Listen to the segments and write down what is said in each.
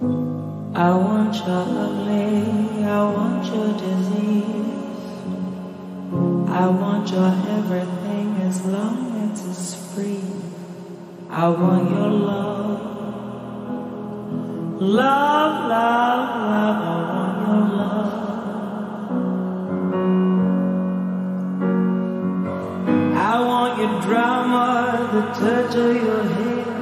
I want your ugly, I want your disease. I want your everything as long as it's free. I want your love. Love, love, love, I want your love. I want your drama, the touch of your hair.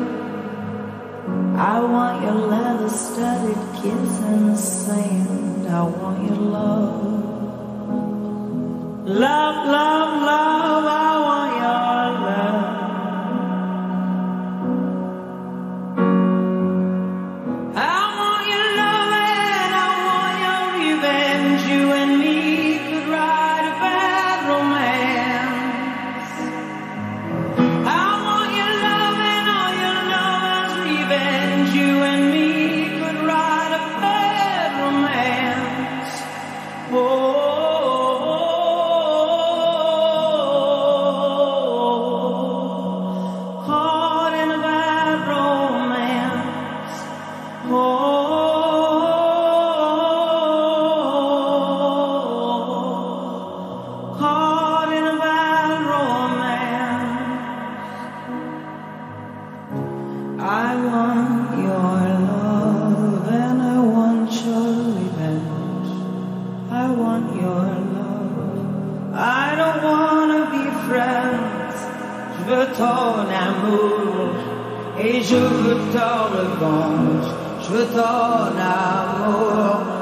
I want your leather studded kiss in the sand. I want your love. Love, love, want your love and I want your revenge. I want your love. I don't wanna be friends. Je veux ton amour et je veux ton revanche. Je veux ton amour.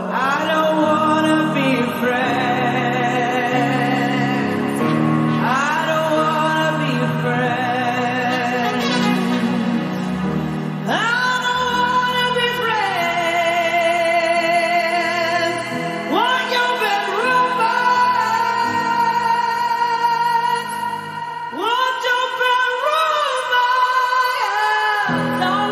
love.